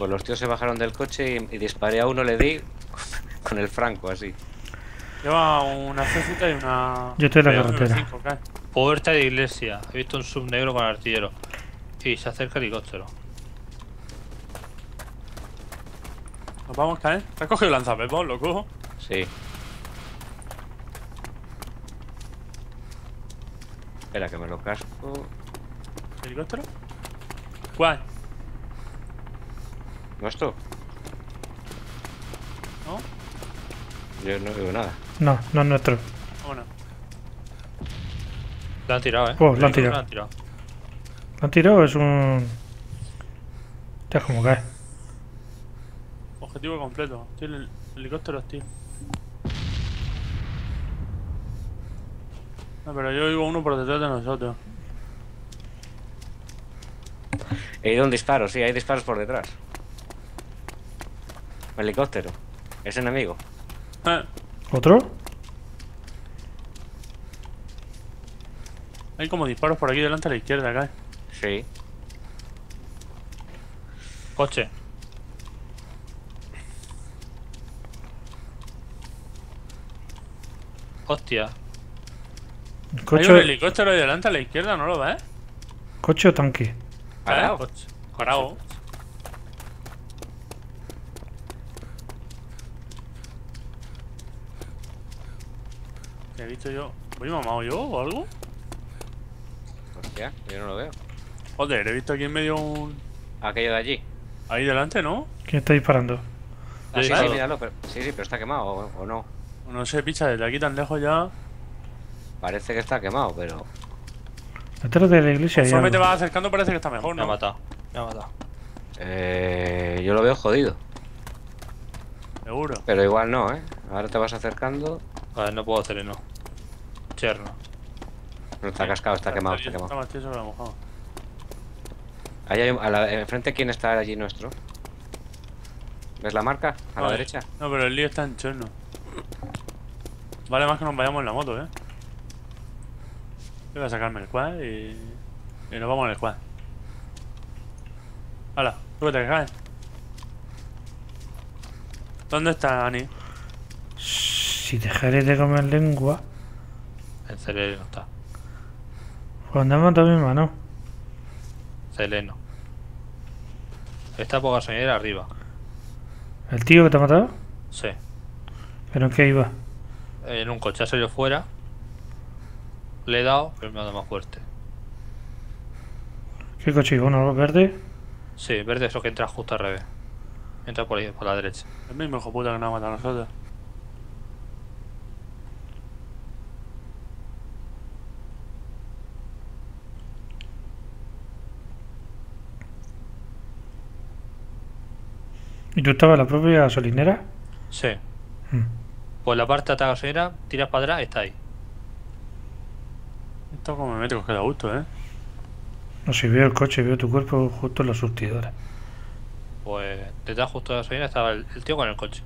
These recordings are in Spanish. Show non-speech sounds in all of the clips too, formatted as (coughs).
Pues los tíos se bajaron del coche y, y disparé a uno, le di (laughs) con el franco así. Lleva una CZ y una. Yo estoy en la Veo carretera. M5, ¿qué? Puerta de iglesia. He visto un sub negro con artillero. Y se acerca el helicóptero. Nos vamos a caer. ¿Te has cogido el lanzapepos, loco? Sí. Espera que me lo casco. ¿Helicóptero? ¿Cuál? ¿Nuestro? ¿No? Yo no veo nada. No, no es nuestro. Bueno. Lo han tirado, eh. Oh, lo han tirado. Lo han tirado. ¿Lo han tirado? Es un. Ya es como cae. Objetivo completo. Tío, el helicóptero, tío. No, pero yo oigo uno por detrás de nosotros. He ido un disparo, sí, hay disparos por detrás. Helicóptero. Es enemigo. Eh, ¿Otro? hay como disparos por aquí delante a la izquierda, acá. Sí. Coche. Hostia. Hay un ¿Coche, helicóptero ahí delante a la izquierda, ¿no lo ves? ¿Coche o tanque? Parado. ¿Eh? Coche. Parado. ¿Qué he visto yo? ¿Voy mamado yo o algo? Hostia, yo no lo veo. Joder, he visto aquí en medio un... Aquello de allí. Ahí delante, ¿no? ¿Quién está disparando? Ah, sí, sí, míralo, pero, sí, sí, pero está quemado o, o no. No sé, picha, desde aquí tan lejos ya... Parece que está quemado, pero. Detrás de la iglesia Conforme te vas acercando parece que está mejor, Me ha ¿no? matado. Me ha matado. Eh, yo lo veo jodido. Seguro. Pero igual no, ¿eh? Ahora te vas acercando. A ver, no puedo hacer no. Cherno. No está cascado, está quemado, está Está quemado. mojado. Ahí hay un- a la, enfrente, ¿quién está allí nuestro? ¿Ves la marca? A la derecha. No, pero el lío está en chorno. Vale más que nos vayamos en la moto, ¿eh? Yo voy a sacarme el quad y... Y nos vamos en el quad. Hala, tú que te caes. ¿Dónde está Ani? Si dejaré de comer lengua. En Celeno no está. Cuando me matado a mi mano. Celeno. Está por gasolinera arriba. ¿El tío que te ha matado? Sí. ¿Pero en qué iba? En un coche ha salido fuera. Le he dado, pero me ha dado más fuerte. ¿Qué coche iba? ¿Uno verde? Sí, verde eso que entra justo al revés. Entra por ahí, por la derecha. El mismo hijo puta que nos ha matado a nosotros. ¿Y tú estabas en la propia gasolinera? Sí. Mm. Pues la parte de atrás gasolinera, tiras para atrás, está ahí. Esto como me mete que da gusto, ¿eh? No sé, veo el coche, veo tu cuerpo justo en la surtidora. Pues detrás justo de la gasolinera estaba el, el tío con el coche.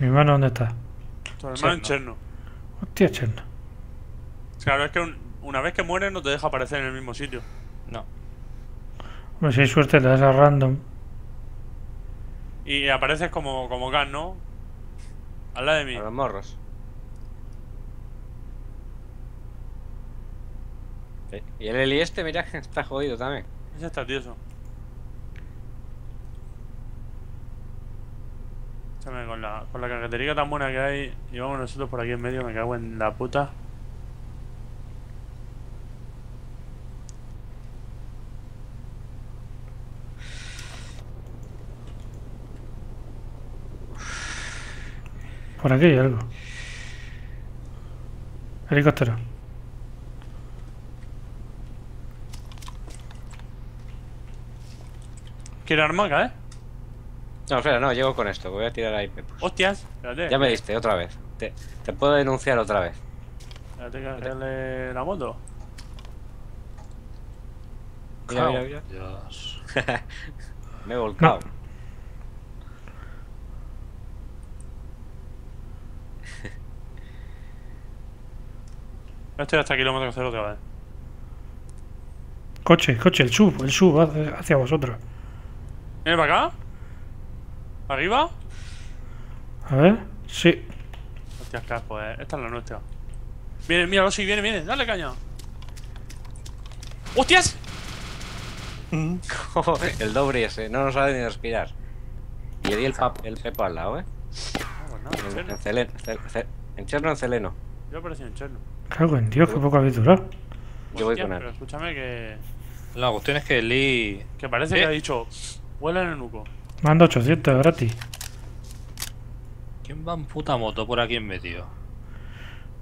¿Mi mano dónde está? Tu hermano en Cherno. Hostia, cherno. Claro, es que un- una vez que mueres no te deja aparecer en el mismo sitio. No. Hombre, si hay suerte, le das a random. Y apareces como, como Gas, ¿no? Al lado de mí. A los morros. Y el Eli este, mira, (laughs) está jodido también. Ese está tieso. Escúchame, con la, con la caquetería tan buena que hay y vamos nosotros por aquí en medio, me cago en la puta. Por aquí hay algo. Helicóptero. ¿Quiere armaca, eh? No, espera, no, llego con esto. Voy a tirar ahí. ¡Hostias! Espérate. Ya me diste, otra vez. Te, puedo denunciar otra vez. Espérate que darle la moto. Mira. Dios. (laughs) me he volcado. No. Estoy hasta kilómetro cero otra vez. Coche, coche, el sub, el sub hacia vosotros. ¿Viene para acá? ¿Arriba? A ver, sí. Hostias, casco, eh. Esta es la nuestra. Viene, míralo, sí, viene, viene. Dale caña. ¡Hostias! (laughs) el doble ese, no nos sabe ni respirar. Y le di el, pap- el pepo al lado, ¿eh? Ah, pues nada, en En, Cherno. en Celen- Cel- Cel- en Cherno, en Celeno. Yo aparecí en Cherno. Cago en Dios, que poco habéis durado. Yo voy Hostia, con él. Pero escúchame que. La cuestión es que Lee. Que parece ¿Eh? que ha dicho. Huele en el nuco. Manda 800 gratis. ¿Quién va en puta moto por aquí en medio?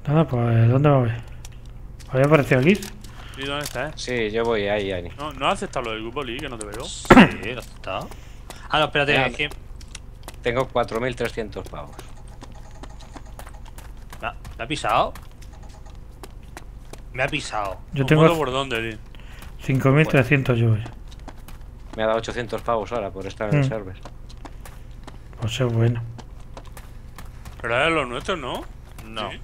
Nada, pues, ¿dónde va a ver? ¿Había aparecido aquí? ¿Y dónde está, eh? Sí, yo voy ahí, ahí. No, no aceptas lo del grupo Lee, que no te veo. Sí, lo está. Ah, no, espérate, Ya, es que Tengo 4.300 pavos. me ha, me ha pisado. Me ha pisado. Yo ¿Cómo tengo por dónde, Lee? 5.300 yo. Me ha dado 800 pavos ahora por estar en el Mm. server. Pues es bueno. Pero es lo nuestro, ¿no? No. Sí.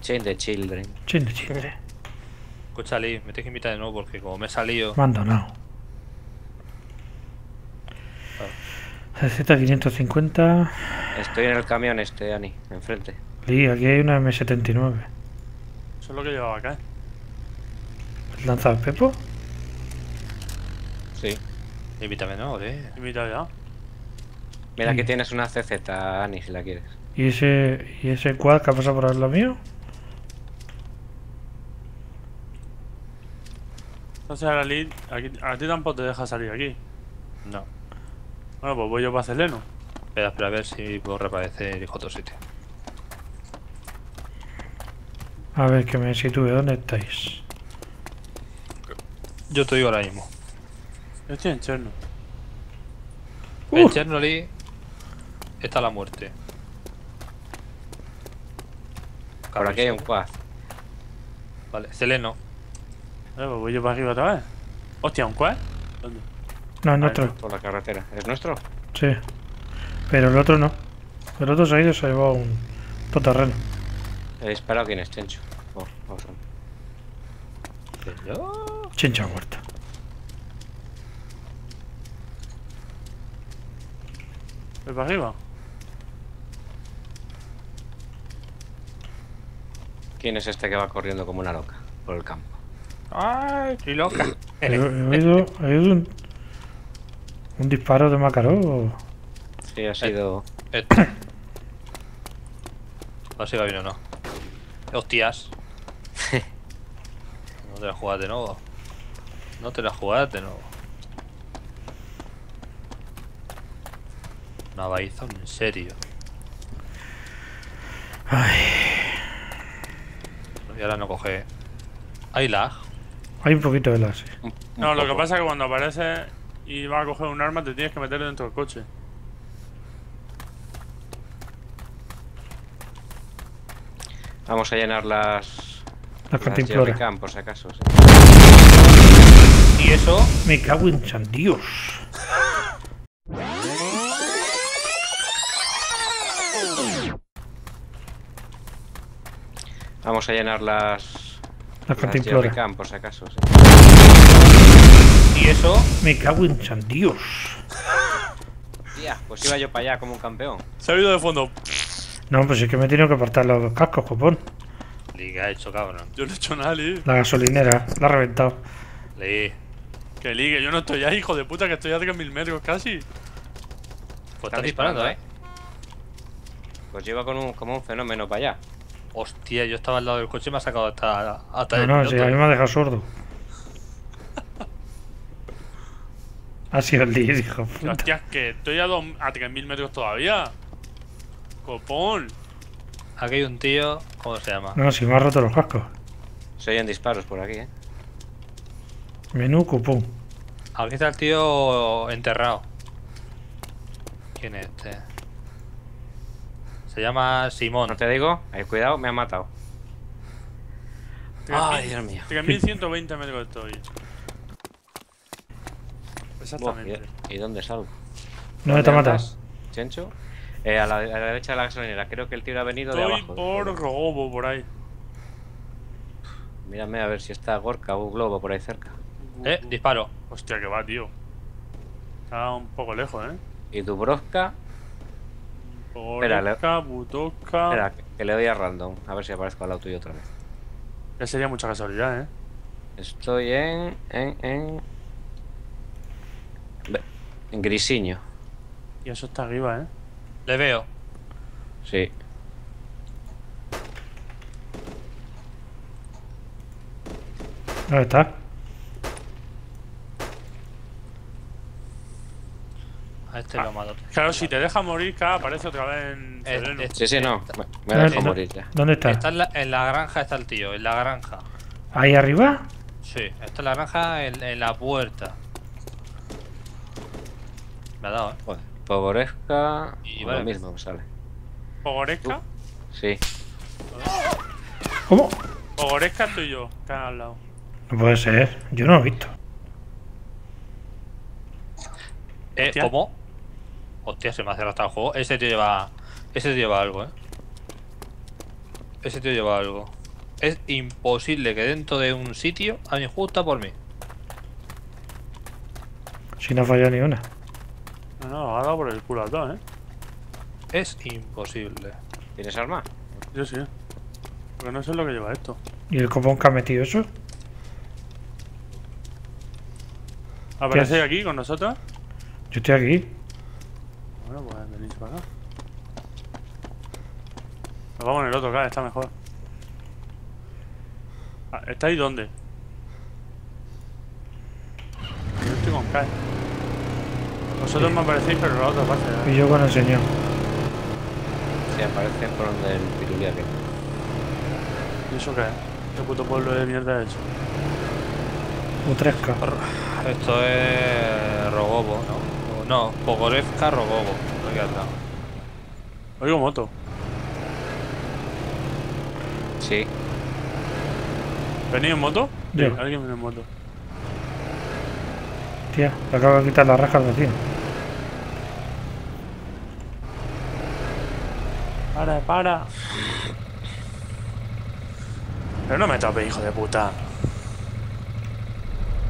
Chain the Children. Chile, chile. Escucha, Lee, me tienes que invitar de nuevo porque como me he salido. Abandonado. CZ550. Estoy en el camión este, Ani, enfrente. Lee, aquí hay una M79. Eso es lo que llevaba acá. ¿Has lanzado el Pepo? Sí. Invítame, ¿no? Eh. Invita ya. Mira, aquí Sí. tienes una CZ, Ani, si la quieres. ¿Y ese, ¿Y ese quad que ha pasado por al lado mío? Entonces ahora aquí, a ti tampoco te deja salir aquí. No. Bueno, pues voy yo para Celeno. Espera, espera a ver si puedo reaparecer en otro sitio. A ver, que me sitúe. ¿Dónde estáis? Yo te digo ahora mismo. Yo estoy en Cherno. Uh. En Chernobyl está la muerte. Por aquí hay un quad. Vale, Celeno. Eh, pues voy yo para arriba otra vez. Hostia, ¿un cuál? ¿Dónde? No, es nuestro. Por la carretera. ¿Es nuestro? Sí. Pero el otro no. El otro se ha ido, se ha llevado un toterreno. He disparado quién es, Chencho. Oh, vamos a- Yo. Chincha muerta. ¿Voy para arriba? ¿Quién es este que va corriendo como una loca por el campo? Ay, estoy loca. (coughs) He, he oído, he oído un, un disparo de Macaró. Sí, ha sido. Este. A ver si va bien o no. Hostias. (laughs) No te la jugas de nuevo. No te la jugas de nuevo. Una Bison, en serio. Ay, Y ahora no coge. Hay lag. hay un poquito de un- un No, lo que pasa es que cuando aparece y va a coger un arma, te tienes que meter dentro del coche. Vamos a llenar las. Las cantimploras. por si acaso. sí. Y eso. Me cago en San Dios. Vamos a llenar las. Las las cantimploras. jerrycan, por si acaso. sí. Y eso. Me cago en San Dios. Tía, pues iba yo para allá como un campeón. Se ha oído de fondo. No, pues es que me he tenido que apartar los cascos, copón. Lee, ha hecho, cabrón. Yo no he hecho nada, Lee. La gasolinera, la ha reventado. Lee. Que Lee, que yo no estoy ahí, hijo de puta, que estoy a 3.000 metros casi. Pues Están estás disparando, disparando, eh. Pues iba con un, como un fenómeno para allá. Hostia, yo estaba al lado del coche y me ha sacado hasta, hasta No, el no, sí, a mí eh. me ha dejado sordo. Ha sido el día, hijo. de puta. Hostia, que estoy a, dos- a 3.000 metros todavía. Copón. Aquí hay un tío. ¿Cómo se llama? No, si me ha roto los cascos. Se oyen disparos por aquí, ¿eh? Menú cupón. Aquí está el tío enterrado. ¿Quién es este? Se llama Simón. No te digo, ahí cuidado, me han matado. 3.000 Ay, Dios mío. 3.120 metros estoy. Exactamente. ¿Y y dónde salgo? ¿Dónde te ha andas, Chencho? Eh, a, la, a la derecha de la gasolinera. Creo que el tío ha venido de abajo. por Rogobo, por ahí. Mírame a ver si está Gorka o un globo por ahí cerca. Eh, disparo. Hostia, que va, tío. Está un poco lejos, ¿eh? Y Dubrovka. Butovka. Espera, que- le doy a random. A ver si aparezco al lado tuyo otra vez. Ya sería mucha casualidad, ¿eh? Estoy en. en. en. En Grisiño. Y eso está arriba, ¿eh? Le veo. Sí. ¿Dónde está? A este lo mato. Claro, si te deja morir, K aparece otra vez en sereno. eh, Sí, sí, no. Me, me ¿Dónde- dejo morir ya. ¿Dónde está? Está en la, en la granja, está el tío, en la granja. ¿Ahí arriba? Sí, está en la granja, en, en la puerta. Me ha dado, eh. Joder. Pogoreska. Y vale. Lo mismo me sale. Pogoreska. Sí. ¿Cómo? Pogoreska estoy yo, K al lado. No puede ser. Yo no lo he visto. Eh. ¿cómo? Hostia, se me ha cerrado hasta el juego. Ese tío lleva. Ese tío lleva algo, eh. Ese tío lleva algo. Es imposible que dentro de un sitio alguien justa por mí. Si no ha fallado ni una. No, no, lo ha dado por el culo a todos, ¿eh? Es imposible. ¿Tienes arma? Yo sí. Porque no sé lo que lleva esto. ¿Y el copón que ha metido eso? ¿Aparece aquí con nosotros? Yo estoy aquí. Bueno, pues venís para acá. Nos vamos en el otro, K, está mejor. Ah, ¿Está ahí dónde? Yo estoy con K. Vosotros me aparecéis, pero la otra parte. ¿eh? Y yo con el señor. Sí, aparece por donde el pirulía que. ¿Y eso qué es? ¿Qué puto pueblo de mierda es eso? Utresca. Esto es Rogobo, ¿no? No, Pogorevka Rogobo. Aquí atrás. Oigo moto. Sí. ¿Venís en moto? Yo. Sí, alguien viene en moto. Tía, le acabo de quitar la raja al vecino. Para, para. Pero no me tope, hijo de puta.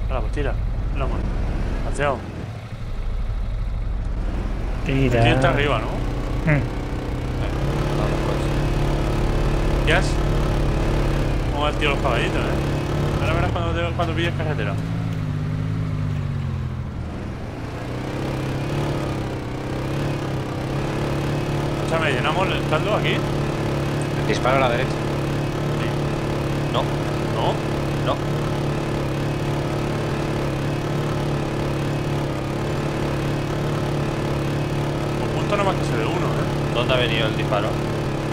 Ahora, pues tira. La mano. Hacia Tira. El tío está arriba, ¿no? Mm. Yes. ¿Cómo va el tío los caballitos, eh? Ahora verás cuando, te- cuando pilles carretera. Escúchame, ¿llenamos el caldo aquí? Disparo a la derecha. No, ¿No? no. Por punto nada más que se ve uno, ¿eh? ¿Dónde ha venido el disparo?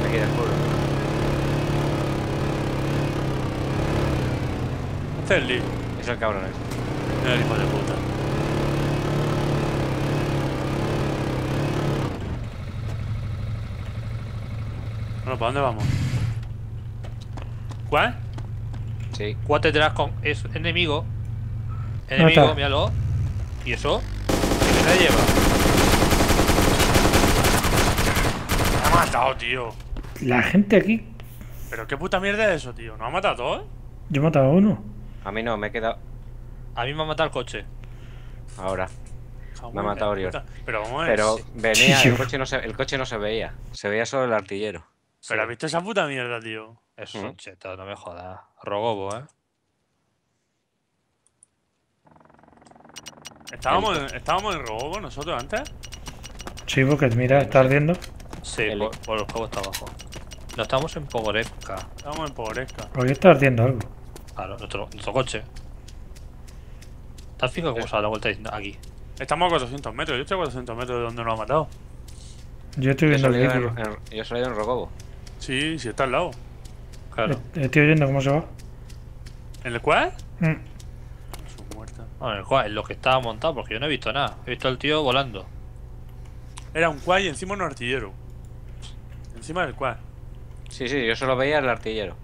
Aquí del pueblo. Este es el lío. Es el cabrón este. El hijo de puta. Bueno, ¿para dónde vamos? ¿Cuál? Sí. Cuate detrás con. Es enemigo. Enemigo, míralo. ¿Y eso? ¿Qué se lleva? Ha matado, tío. La gente aquí. Pero qué puta mierda es eso, tío. ¿Nos ha matado a todos? Yo he matado a uno. A mí no, me he quedado. A mí me ha matado el coche. Ahora. Me ha matado Oriol. Pero vamos a ver. Pero venía, Sí, el coche, no se, el coche no se veía. Se veía solo el artillero. Pero has visto esa puta mierda, tío. Eso es Mm. un cheto, no me jodas. Rogobo, eh. ¿Estábamos, en, ¿Estábamos en Robobo nosotros antes? Sí, porque mira, está ardiendo. Sí, El- por, por el juego está abajo. No estamos en Pogorevka. Estábamos en Pogoresca. Aquí está ardiendo algo. Claro, nuestro, nuestro coche. ¿Estás fijado cómo se da la vuelta diciendo aquí? Estamos a 400 metros. Yo estoy a 400 metros de donde nos ha matado. Yo estoy viendo el en, en- yo he salido en Rogobo. Sí, sí, está al lado. Claro. Eh, Estoy oyendo cómo se va. ¿En el cual? Mm. Su muerta. Bueno, el cual, en lo que estaba montado, porque yo no he visto nada. He visto al tío volando. Era un cual y encima un artillero. Encima del cual. Sí, sí, yo solo veía el artillero.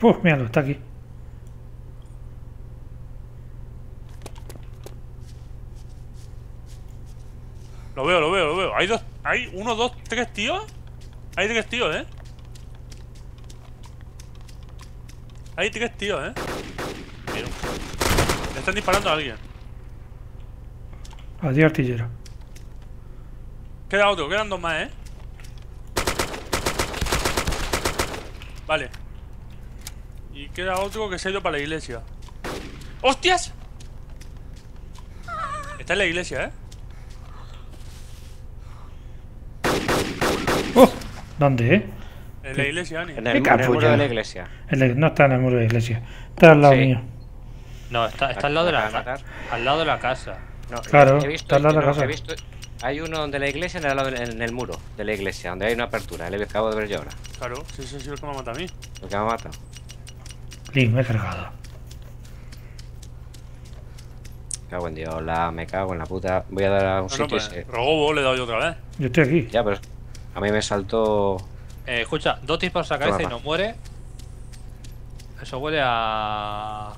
Uf, míralo, está aquí. Lo veo, lo veo, lo veo. Hay dos, hay uno, dos, tres tíos. Hay tres tíos, ¿eh? Hay tres tíos, ¿eh? Le están disparando a alguien. Adiós, artillero. Queda otro, quedan dos más, ¿eh? Vale. Y queda otro que se ha ido para la iglesia. ¡Hostias! Está en la iglesia, ¿eh? ¡Oh! ¿Dónde, eh? En la iglesia, Ani. En el, en el muro de la iglesia. En el- no está en el muro de la iglesia. Está al lado Sí. mío. No, está, está al lado de la matar. Al lado de la casa. No, Claro, he visto, está al lado de la no, casa. he visto- hay uno donde la iglesia en el, lado del- en el muro de la iglesia, donde hay una apertura. Le acabo de ver yo ahora. Claro, sí, sí, sí, el que me mata a mí. Lo que me ha matado. Lee, me he cargado. Me cago en Dios, la, me cago en la puta. Voy a dar a un No, sitio pues, se- Rogobo le he dado yo otra vez. Yo estoy aquí. Ya, pero a mí me saltó. Eh, escucha, dos disparos a la cabeza y no muere. Eso huele a.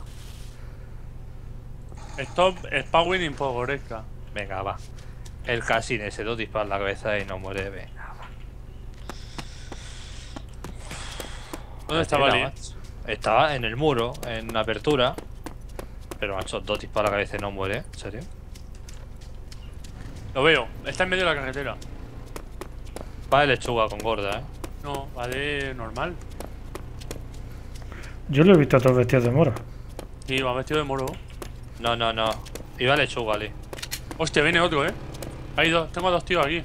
Stop spawning in Pogoresca. Venga, va. El casino ese, dos disparos a la cabeza y no muere. Venga, va. ¿Dónde estaba macho. Estaba en el muro, en apertura. Pero macho, dos disparos a la cabeza y no muere. ¿En serio? Lo veo, está en medio de la carretera. Va de lechuga con gorda, eh. No, va de normal. Yo lo he visto a todos vestidos de moro. Sí, va vestido de moro. No, no, no. Iba lechuga, Ali. Hostia, viene otro, eh. Hay dos, tengo dos tíos aquí.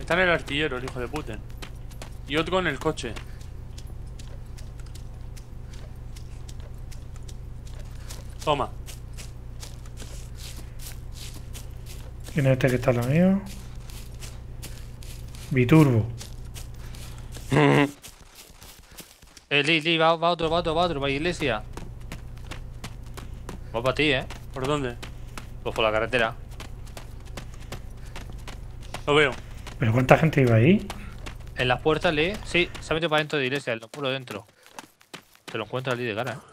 Está en el artillero, el hijo de puta. Y otro en el coche. Toma. ¿Quién es este que está al lado mío? Biturbo. (laughs) Eh, Lee, Lee, va, va otro, va otro, va otro, va a iglesia. Va para ti, eh. ¿Por dónde? Pues por la carretera. Lo veo. ¿Pero cuánta gente iba ahí? En las puertas, Lee. Sí, se ha metido para dentro de iglesia, lo puro dentro. Te lo encuentras, Lee, de cara, eh.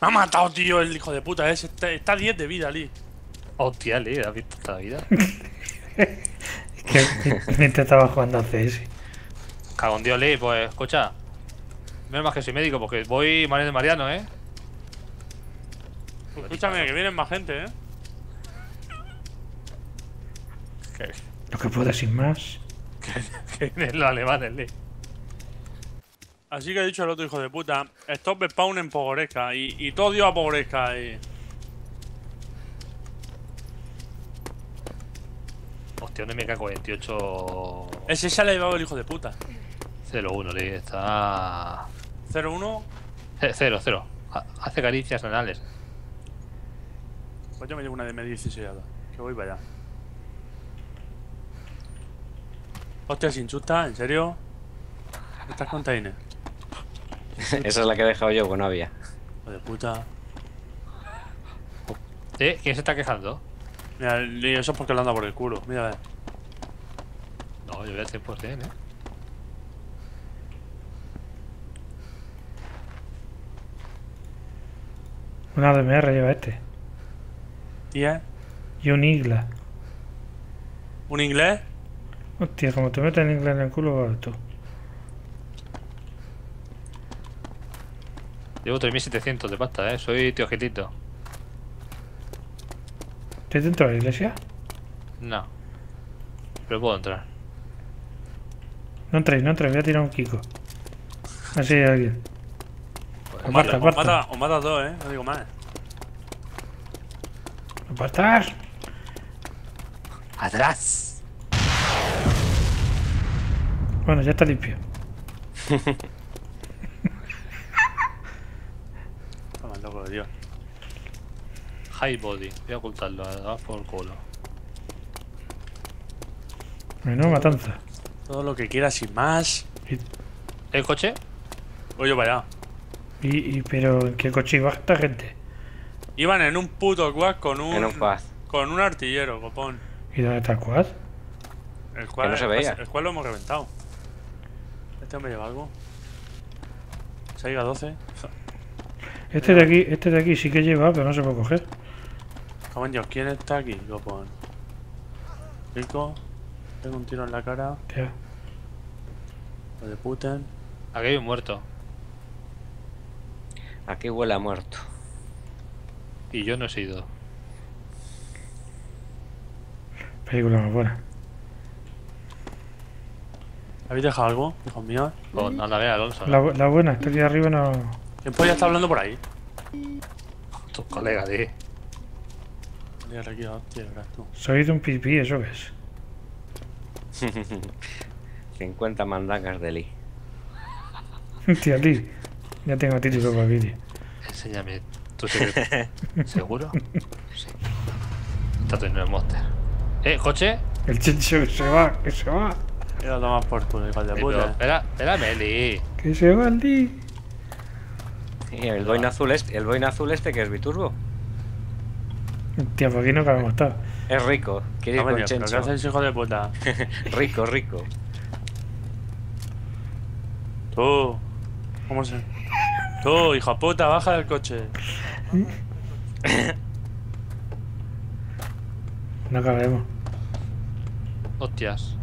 Me ha matado, tío, el hijo de puta ese. Está, está a 10 de vida, Lee. Hostia, Lee, ¿has visto esta vida? (laughs) Que mientras estaba jugando a CS. Cago en Dios, Lee, pues escucha. Menos más que soy médico, porque voy Mariano de Mariano, eh. Escúchame, que vienen más gente, eh. Que, Lo que pueda sin más. (laughs) que vienen los alemanes, Lee. Así que ha dicho el otro hijo de puta. Stop spawn en Pogoresca. Y, y todo dio a Pogoresca. Y... Hostia, un MK48 Ese se le ha llevado el hijo de puta. 01, Lee. Está. 0-1. C- Cero, cero. Ha- Hace caricias anales. Pues yo me llevo una de M16 ahora, Que voy para allá. Hostia, sin chusta, ¿en serio? ¿Estás container? (laughs) Esa es la que he dejado yo, pues no había. Hijo de puta. ¿Eh? ¿Quién se está quejando? Mira, y eso es porque lo anda por el culo. Mira, a ver. No, yo voy a 100%, eh. Una DMR lleva este. Tía, Y un Igla. ¿un inglés? Hostia, como te meten inglés en el culo, vas tú. Llevo 3700 de pasta, eh. Soy tío. ¿Estás dentro de la iglesia? No. Pero puedo entrar. No entréis, no entréis, voy a tirar un Kiko. Así hay alguien. Pues, Aparta, Os mata, os mata a dos, eh. No digo más. ¡Apartar! ¡Atrás! Bueno, ya está limpio. Toma, loco, tío. High body. Voy a ocultarlo, a por culo. Menudo matanza. Todo lo que quieras y más. ¿El coche? Voy yo para allá. Y, y, pero ¿en qué coche iba esta gente? Iban en un puto quad con un. En un quad. Con un artillero, copón. ¿Y dónde está el quad? El cual, no se el veía. cual- El cual lo hemos reventado. ¿Este hombre lleva algo? Saiga 12. Este de aquí, este de aquí sí que lleva, pero no se puede coger. Cabrón, Dios, ¿quién está aquí? Copón. Rico. Tengo un tiro en la cara. Hijo de puta. Aquí hay un muerto. Aquí huele a muerto. Y yo no he sido. Película más buena. ¿Habéis dejado algo, hijos míos? Oh, anda a ver, Alonso. La, bu- la buena, está aquí arriba no. ¿Quién podía estar hablando por ahí? Tus colegas, tío. Hostia, verás tú. Soy de un pipí, ¿eso qué es? 50 mandangas de Lee. (laughs) Tía, Lee. Ya tengo título para vídeo. Enséñame tu secreto. (laughs) ¿Seguro? Sí. Está teniendo el monster. ¿Eh, coche? El chincho que se va, que se va. Quiero tomar por culo, hijo de pero puta. espera, espérame, Lee. Que se va el. Y el boina azul este, el boina azul este que es biturbo. Tía, por aquí no cabemos todos. Es rico. Quiere ir con Dios, ¿Pero qué Chencho. hacéis, hijo de puta? (laughs) rico, rico. Tú. ¿Cómo se...? Tú, hijo de puta, baja del coche. No cabemos. Hostias.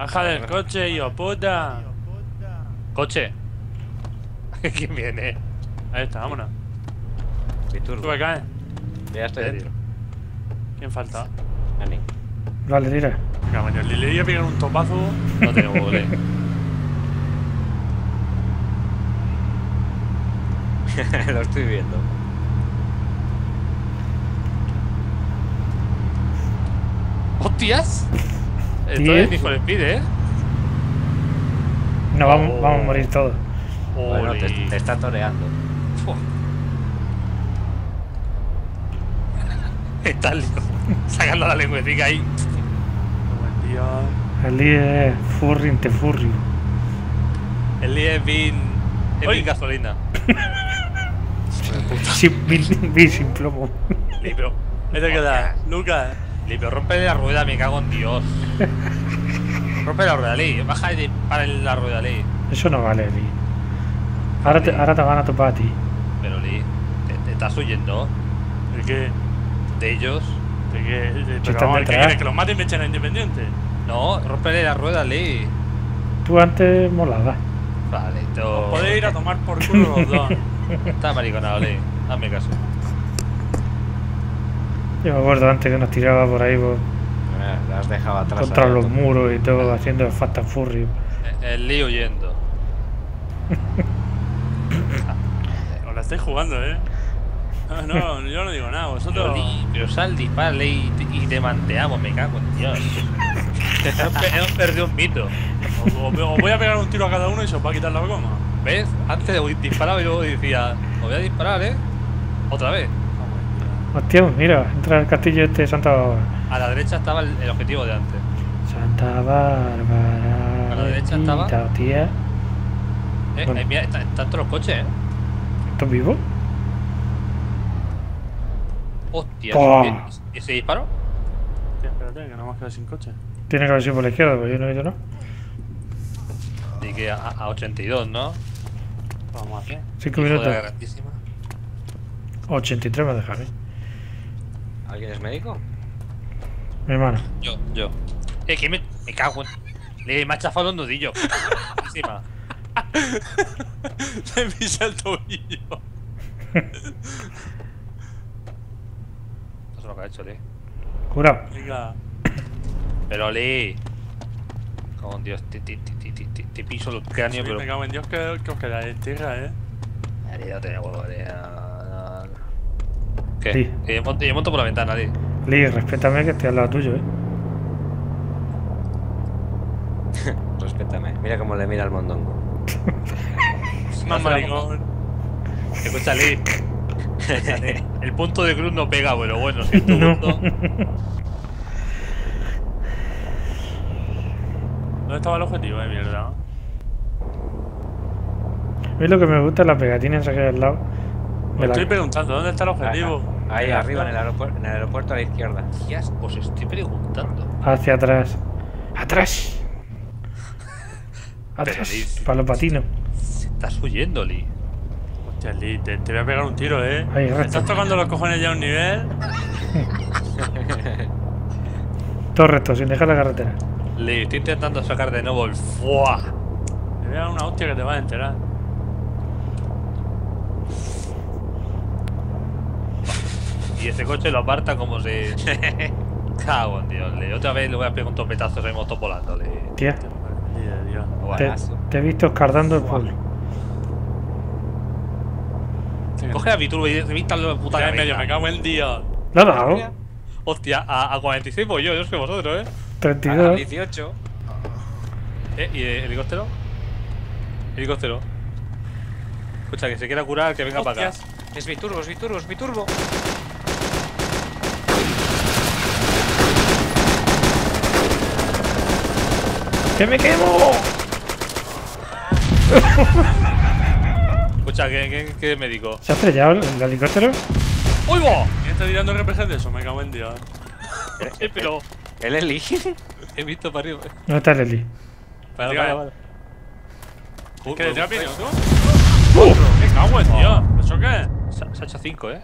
Baja del coche, de puta. Coche. (laughs) ¿Quién viene? Ahí está, vámonos. Tú Biturbo. me caes. Ya estoy dentro. ¿Quién falta? Ani. Vale, tira. Venga, mañana le iba a pegar un topazo. No tengo google. (laughs) Lo estoy viendo. ¡Hostias! Esto es Need for Speed, ¿eh? No, vamos, Oh. vamos a morir todos. Bueno, te, te está toreando. (laughs) Está lío. (laughs) Sacando la lengüetica ahí. Buen día. El Lee es furry, te furry. El lío es bin. Es bin gasolina. Sin, bin- bin sin plomo. Lee, pero. Ahí te queda. Lucas. Lee, pero rompe la rueda, me cago en Dios. (laughs) rompe la rueda, Lee. Baja y dispara la rueda, Lee. Eso no vale, Lee. Ahora te, ahora te van a topar a ti. Pero Lee, te, te estás huyendo ¿De qué? de ellos. ¿De qué? De- Pero vamos, ¿qué quieres? ¿Que los maten y me echen a Independiente? No, rómpele la rueda, Lee. Tú antes molaba. Vale, esto. Podéis ir a tomar por culo los dos. (laughs) Está mariconado, Lee. Hazme caso. Yo me acuerdo antes que nos tiraba por ahí por- Eh, La has dejado atrás. contra los muros y todo, haciendo el Fast and Furry. Eh, El Lee huyendo. (laughs) Os la estáis jugando, ¿eh? No, no, yo no digo nada. Vosotros... Pero, sal, dispara, Lee, y te, y te manteamos, me cago en Dios. (laughs) hemos, pe- hemos perdido un mito. Os, voy a pegar un tiro a cada uno y se os va a quitar la goma. ¿Ves? Antes de disparaba y luego decía, os voy a disparar, ¿eh? Otra vez. Hostia, mira, entra el castillo este de Santa Bárbara. A la derecha estaba el, el objetivo de antes. Santa Bárbara. A la derecha estaba. Tía. Eh, Bueno. eh, mira, está- están todos los coches, ¿eh? ¿Esto es vivo? Hostia, Pah. ¿y- ¿y ese disparo? Hostia, espérate, que no me quedado sin coche. Tiene que haber sido por la izquierda, pero yo no he visto nada. Y que a, a 82, ¿no? ¿Qué vamos a hacer? Cinco Hijo de minutos. la grandísima. 83 me deja a mí. ¿Alguien es médico? Mi hermano. Yo, yo. Eh, que me, me cago en. Le (laughs) me ha chafado los nudillos. Encima. Pisa el tobillo. Eso es lo que ha hecho, Lee. Venga. Pero Lee. Con Dios, te, te, te, te, te, te piso el cráneo, Sí, pero. Me cago en Dios que, que os quedáis en tierra, ¿eh? Lee, no tenía huevo, Lee. ¿Qué? Sí. Que yo monto, yo monto por la ventana, Lee. Lee, respétame que estoy al lado tuyo, eh. (laughs) Respétame. Mira cómo le mira al mondongo. (laughs) Más maricón. Escucha, Lee. Escucha, Lee. El punto de cruz no pega, pero bueno, si es tu (laughs) No. punto. ¿Dónde estaba el objetivo, de mierda? A mí lo que me gusta es la pegatina esa que hay al lado. Me estoy preguntando, ¿dónde está el objetivo? Ahí arriba en el, aeropuerto, en el aeropuerto a la izquierda. Tías, os estoy preguntando. Hacia atrás. ¡Atrás! ¡Atrás! Para los patinos. Se estás huyendo, Lee. Hostia, Lee, te, te voy a pegar un tiro, ¿eh? Ahí, Me estás tocando los cojones ya a un nivel. (laughs) Todo recto, sin dejar la carretera. Lee, estoy intentando sacar de nuevo el FUA. Te voy a dar una hostia que te vas a enterar. Y ese coche lo aparta como si. (laughs) Cago en Dios. Le, otra vez le voy a pegar un topetazo ahí moto volándole. Tía, te, te he visto escardando el pueblo. Coge a Viturbo y revíntalo la puta en medio, me cago en Dios. ¿Lo has dado? Hostia, a, a 46 voy yo, yo soy vosotros, ¿eh? A 32. 18. ¿Eh? ¿Y eh, helicóptero? Helicóptero. Escucha, que se quiera curar, que venga para acá. Hostias. Es biturbo, es biturbo, es biturbo. ¡Que me quemo! Escucha, ¿qué, qué, qué médico? ¿Se ha estrellado el, el helicóptero? ¡Uy, va! ¿Quién está tirando RPG de eso? Me cago en Dios. Eh, pero El Eli. he visto para arriba. ¿Dónde está el Eli? Para, para, para. Uh, ¿Qué detrás uh, viene otro? ¡Me cago en Dios! ¿Eso qué se ha hecho 5, ¿eh?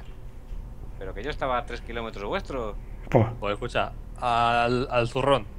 Pero que yo estaba a 3 kilómetros vuestro. Pues, Pues escucha, al, al zurrón.